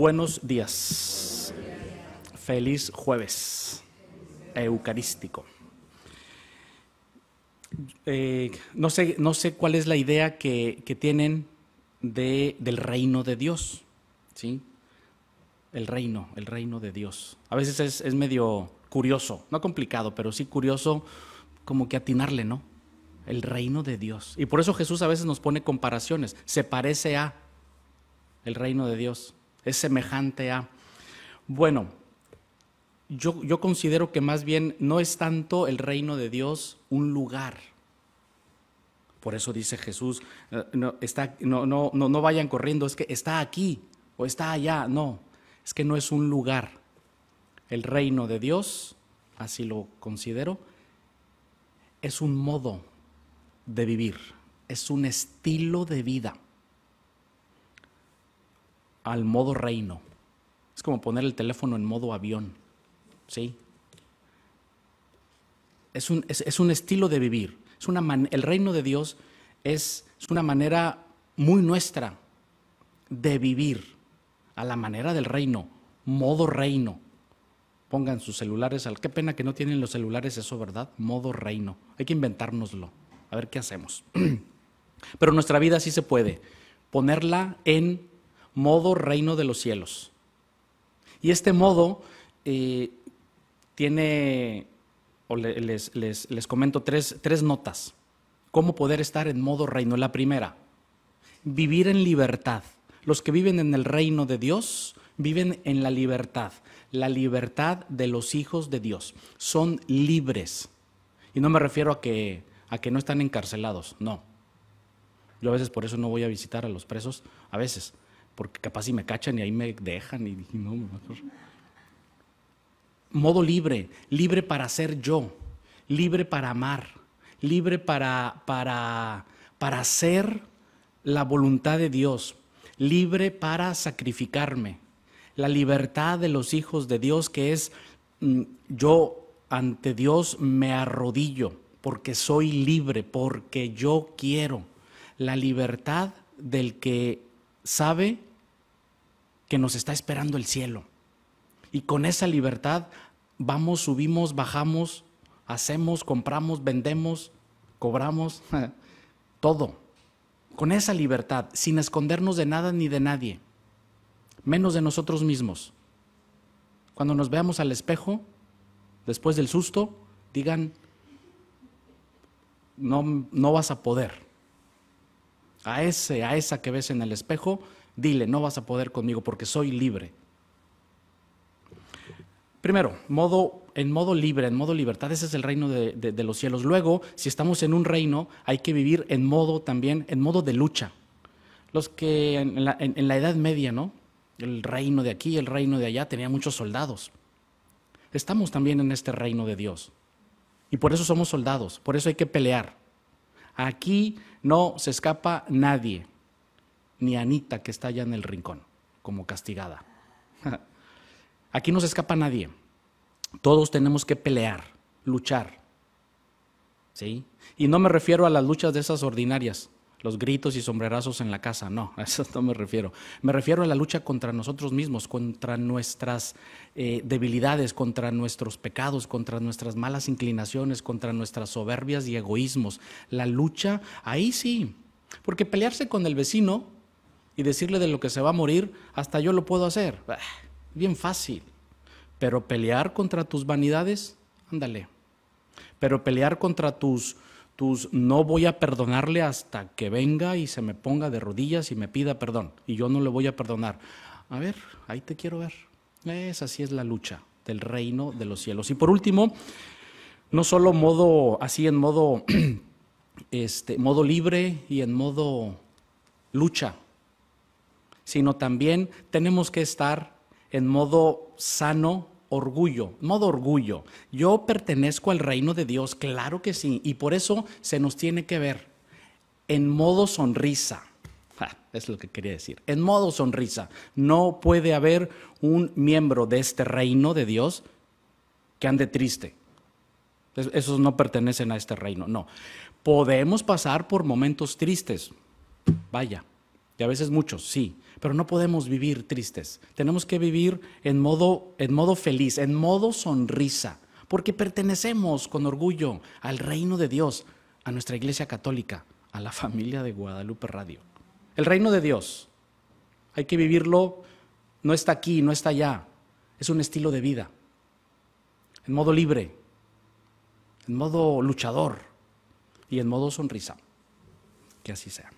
Buenos días. Feliz jueves eucarístico. Eh, no, sé, no sé cuál es la idea que, tienen de, del reino de Dios. ¿sí? El reino, el reino de Dios. A veces es, es medio curioso, no complicado, pero sí curioso como que atinarle, ¿no? El reino de Dios. Y por eso Jesús a veces nos pone comparaciones. Se parece a el reino de Dios. Es semejante a... Bueno, yo, yo considero que más bien no es tanto el reino de Dios un lugar. Por eso dice Jesús, eh, no, está, no, no, no, no vayan corriendo, es que está aquí o está allá. No, es que no es un lugar. El reino de Dios, así lo considero, es un modo de vivir, es un estilo de vida al modo reino. Es como poner el teléfono en modo avión. ¿Sí? Es un, es, un estilo de vivir. Es una el reino de Dios es, es una manera muy nuestra de vivir a la manera del reino, modo reino. Pongan sus celulares al. Qué pena que no tienen los celulares, eso, ¿verdad? Modo reino. Hay que inventárnoslo. A ver qué hacemos. Pero nuestra vida sí se puede. Ponerla en modo reino de los cielos. Y este modo eh, tiene, o les, les, comento tres, tres notas. ¿Cómo poder estar en modo reino? La primera, vivir en libertad. Los que viven en el reino de Dios viven en la libertad, la libertad de los hijos de Dios. Son libres. Y no me refiero a que, a que no están encarcelados, no. Yo a veces por eso no voy a visitar a los presos, a veces, porque capaz si me cachan y ahí me dejan y, no, Modo libre, libre para ser yo, libre para amar, libre para, para, para hacer la voluntad de Dios, libre para sacrificarme. La libertad de los hijos de Dios que es mm, yo ante Dios me arrodillo porque soy libre, porque yo quiero. La libertad del que sabe que nos está esperando el cielo. Y con esa libertad vamos, subimos, bajamos, hacemos, compramos, vendemos, cobramos, todo. Con esa libertad, sin escondernos de nada ni de nadie, menos de nosotros mismos. Cuando nos veamos al espejo, después del susto, digan, no, no vas a poder. A ese, a esa que ves en el espejo, Dile, no vas a poder conmigo porque soy libre. Primero, modo, en modo libre, en modo libertad, ese es el reino de, los cielos. Luego, si estamos en un reino, hay que vivir en modo también, en modo de lucha. Los que en la, en la Edad Media, ¿no? El reino de aquí, el reino de allá, tenía muchos soldados. Estamos también en este reino de Dios. Y por eso somos soldados, por eso hay que pelear. Aquí no se escapa nadie ni Anita que está allá en el rincón, como castigada. Aquí no se escapa nadie. Todos tenemos que pelear, luchar. ¿Sí? Y no me refiero a las luchas de esas ordinarias, los gritos y sombrerazos en la casa, no, a eso no me refiero. Me refiero a la lucha contra nosotros mismos, contra nuestras eh, debilidades, contra nuestros pecados, contra nuestras malas inclinaciones, contra nuestras soberbias y egoísmos. La lucha, ahí sí, porque pelearse con el vecino y decirle de lo que se va a morir, hasta yo lo puedo hacer. Bien fácil. Pero pelear contra tus vanidades, ándale. Pero pelear contra tus, tus, no voy a perdonarle hasta que venga y se me ponga de rodillas y me pida perdón. Y yo no le voy a perdonar. A ver, ahí te quiero ver. Esa sí es la lucha del reino de los cielos. Y por último, no solo modo, así en modo, este, modo libre y en modo lucha, sino también tenemos que estar en modo sano orgullo, modo orgullo. Yo pertenezco al reino de Dios, claro que sí, y por eso se nos tiene que ver en modo sonrisa. es lo que quería decir. En modo sonrisa. No puede haber un miembro de este reino de Dios que ande triste. Esos no pertenecen a este reino, no. Podemos pasar por momentos tristes, vaya, y a veces muchos, sí, pero no podemos vivir tristes. Tenemos que vivir en modo, en modo feliz, en modo sonrisa, porque pertenecemos con orgullo al reino de Dios, a nuestra iglesia católica, a la familia de Guadalupe Radio. El reino de Dios, hay que vivirlo, no está aquí, no está allá, es un estilo de vida, en modo libre, en modo luchador y en modo sonrisa. Que así sea.